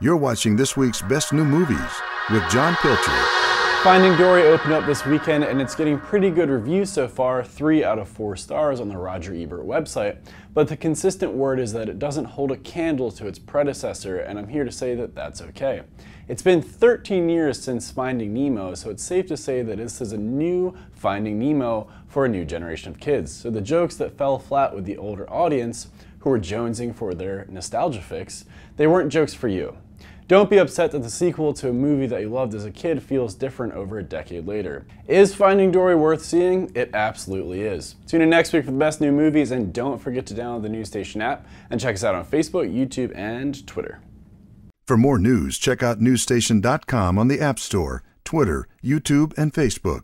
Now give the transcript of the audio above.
You're watching this week's Best New Movies with John Pilchard. Finding Dory opened up this weekend and it's getting pretty good reviews so far, 3 out of 4 stars on the Roger Ebert website. But the consistent word is that it doesn't hold a candle to its predecessor, and I'm here to say that that's okay. It's been 13 years since Finding Nemo, so it's safe to say that this is a new Finding Nemo for a new generation of kids. So the jokes that fell flat with the older audience, who were jonesing for their nostalgia fix, they weren't jokes for you. Don't be upset that the sequel to a movie that you loved as a kid feels different over a decade later. Is Finding Dory worth seeing? It absolutely is. Tune in next week for the best new movies and don't forget to download the News Station app and check us out on Facebook, YouTube, and Twitter. For more news, check out newstation.com on the App Store, Twitter, YouTube, and Facebook.